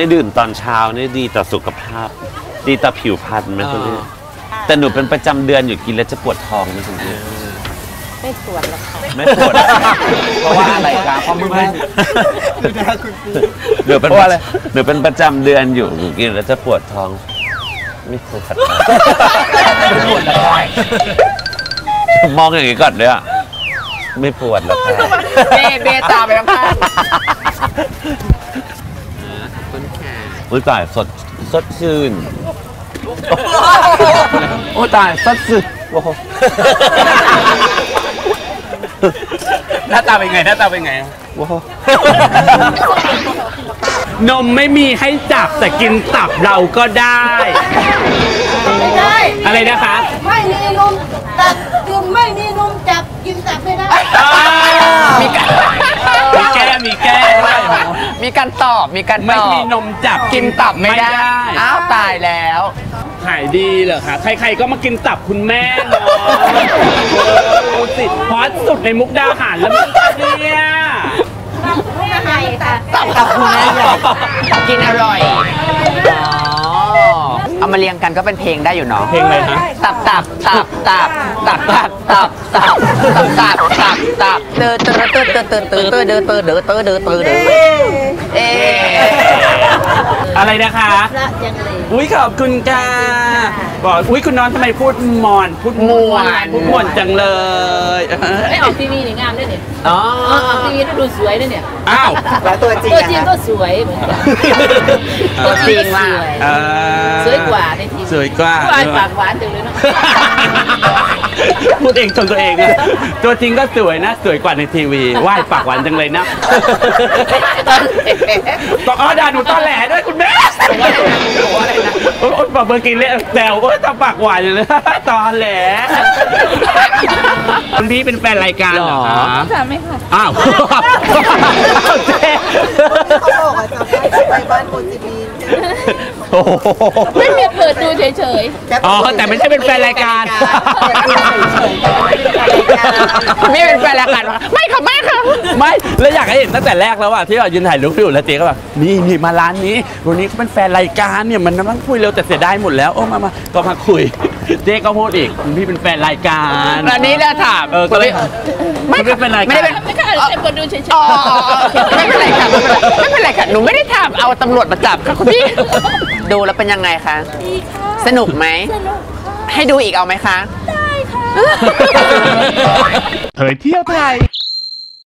ได้ดื่มตอนเช้านี่ดีต่อสุขภาพ ดีต่อผิวพรรณไหมคุณพี่แต่หนูเป็นประจำเดือนอยู่กินแล้วจะปวดท้องไหมคุณพี่ไม่ปวดหรอกค่ะไม่ปวดเพราะว่าอะไรครับเพราะมึงไม่หนูเป็นอะไรหนูเป็นประจำเดือนอยู่หนูกินแล้วจะปวดท้องไม่ปวดปวดอะไรมองอย่างนี้ก่อนด้วยอะไม่ปวดหรอกค่ะเบเบตาไปข้าง อุ้ยตายสดสดชื่น โอ้ตายสดชื่นโอ้โหหน้าตาเป็นไงหน้าตาเป็นไง โอ้โหนมไม่มีให้จับแต่กินตับเราก็ได้ ไม่ได้อะไรนะคะ ไม่มีนมตับกินไม่มีนมจับกินตับไม่ได้ มีการตอบมีการตไม่อบมีนมจับกินตับไม่ได้อ้าวตายแล้วขายดีเหรอคะใครๆก็มากินตับคุณแม่เนาะเออดูสิฮอตสุดในมุกดาหารแล้วมั้งคะเนี่ยไม่ให้ค่ะตับตับคุณแม่ใหญ่กินอร่อยอ๋อเอามาเรียงกันก็เป็นเพลงได้อยู่เนาะเพลงอะไรฮะตับตับตับตับตับตับตับตับตับตับตับเตอเตอเตอเตอเตอเตอเตอเตอเตอเตอเตอเตอเต อเตอเออะไรนะคะ พระยังเลย อุ้ยขอบคุณค่ะบอกอุ้ยคุณน้องทำไมพูดมอนพูดมวนพูดมวนจังเลยไม่ออกทีวีนี่งามด้วยเนี่ยอ๋อออกทีวีแล้วดูสวยด้วยเนี่ยอ้าวแล้วตัวจริงตัวจริงก็สวยเหมือนกันตัวจริงล่ะเออสวยกว่าในทีวีสวยกว่าผู้ชายปากหวานจังเลยเนาะ พูดเองชมตัวเองนะตัวจริงก็สวยนะ สวยกว่าในทีวีไหว้ปากหวานจังเลยนะบอกอ๋อด่าหนูตอนแหลด้วยคุณแม่โอ๊ยบอกเมื่อกี้เล่นแซวโอ้ยตาปากหวานอยู่เลยตอนแหลคุณพี่เป็นแฟนรายการเหรอคะค่ะไม่ค่ะอ้าวเจ๊เขาบอกว่าจะไปไปบ้านโคจิมีนโอ้โหไม่เพียง เปิดดูเฉยอ๋อแต่ไม่ใช่เป็นแฟนรายการ ไม่เป็นแฟนแล้วกันวะไม่ค่ะไม่ค่ะไม่แล้วอยากให้เห็นตั้งแต่แรกแล้วอะที่เรายืนถ่ายรูปอยู่แล้วเจ๊ก็แบบนี่นี่มาร้านนี้วันนี้เขาเป็นแฟนรายการเนี่ยมันมันคุยเร็วแต่เสียดายหมดแล้วโอ้มามาก็มาคุย เจ๊ก็พูดอีกคุณพี่เป็นแฟนรายการอันนี้เนี่ยถามเออก็เลยไม่ได้เป็นรายการไม่ได้เป็นๆไม่ค่ะแค่เปิดดูเฉยอ๋อไม่เป็นไรค่ะไม่เป็นไรค่ะ หนูไม่ได้ถามเอาตำรวจมาจับค่ะคุณพี่ ดูแล้วเป็นยังไงคะๆดีค่ะ สนุกไหม สนุกค่ะ ให้ดูอีกเอาไหมคะ ได้ค่ะ เผยเที่ยวไทย